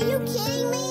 Are you kidding me?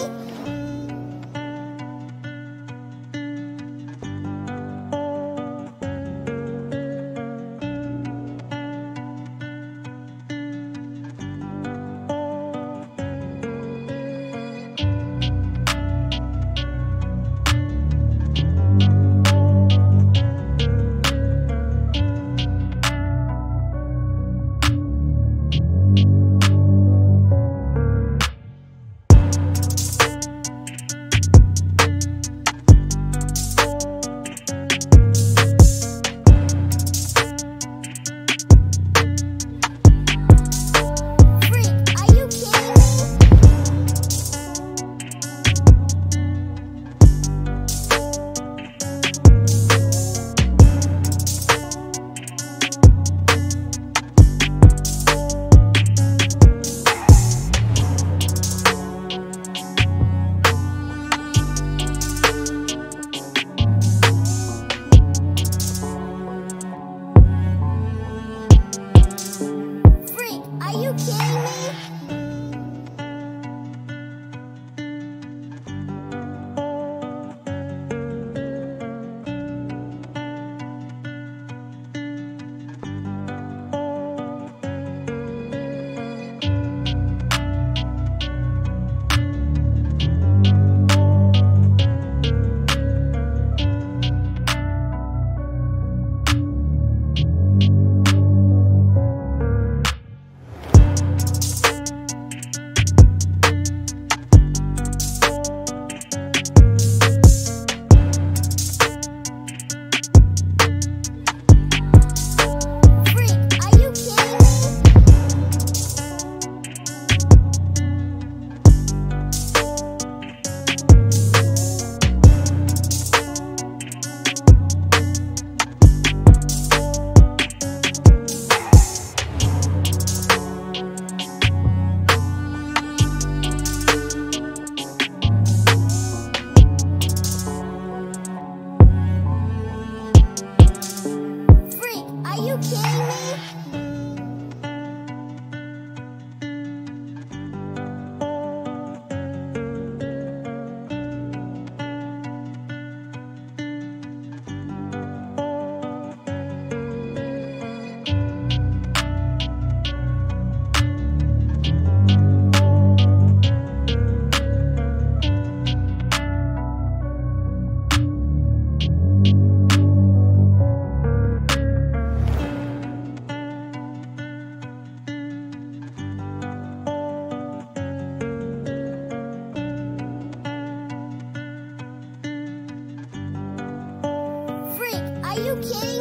you kidding?